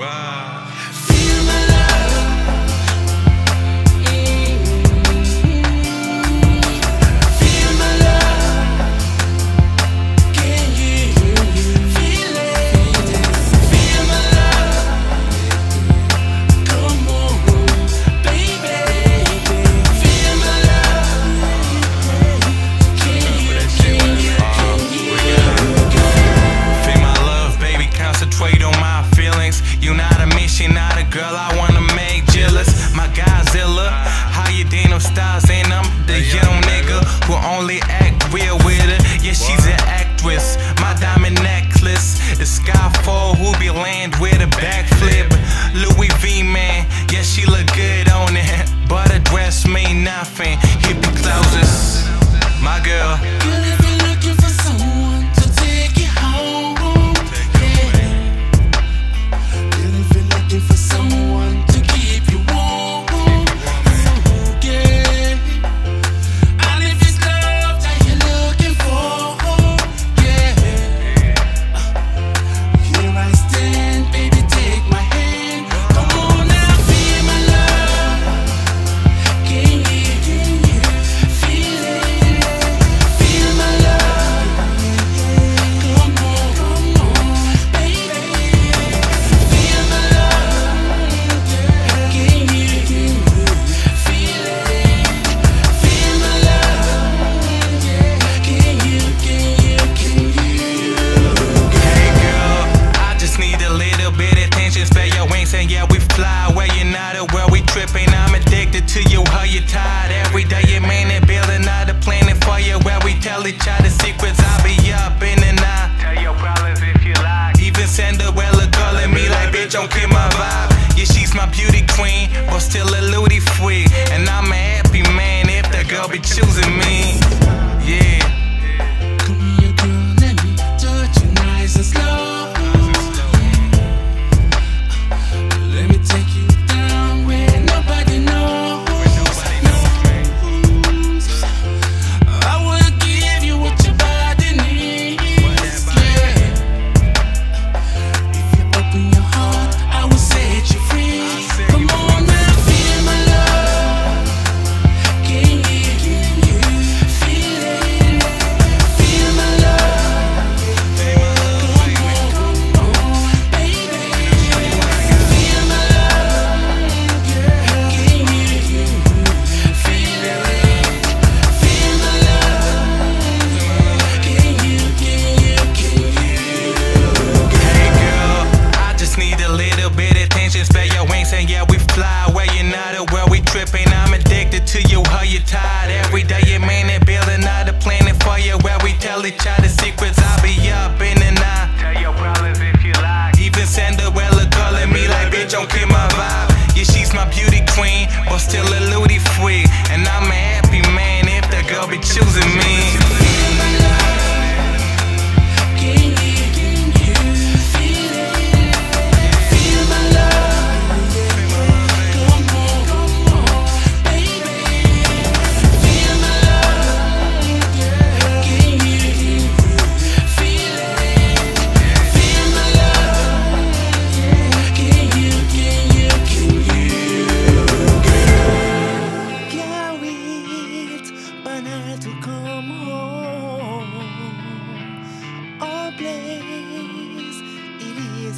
Wow. My feelings. You not a mission, not a girl I wanna make jealous. My Godzilla, how you dean of stars, and I'm the young nigga who only act real with her. Yeah, she's an actress. My diamond necklace is Skyfall, who be land with a backflip. Addicted to you, how you tired. Every day you man and building out a planning for you. Where we tell each other secrets. I'll be up in the night. Tell your problems if you like. Even Cinderella calling me like, bitch, don't kill my vibe. Yeah, she's my beauty queen, but still a looty freak. And I'm a happy man if that girl be choosing me. We tell each other secrets. I'll be up in the night. Tell your problems if you like. Even Cinderella calling me like, bitch, don't kill my vibe. Yeah, she's my beauty queen, but still a looty freak. And I'm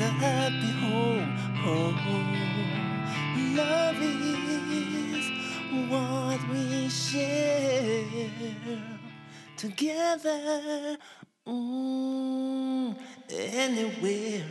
a happy home. home. Love is what we share together. Mm, anywhere.